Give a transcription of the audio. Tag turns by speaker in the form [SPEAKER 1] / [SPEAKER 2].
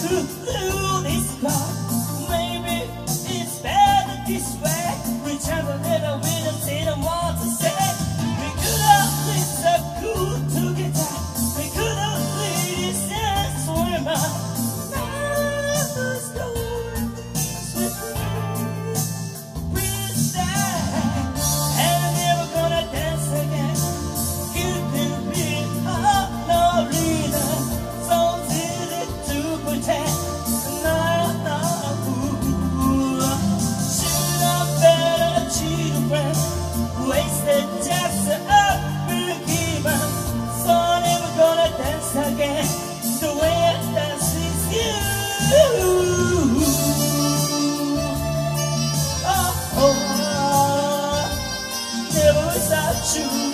[SPEAKER 1] Sırtlığı to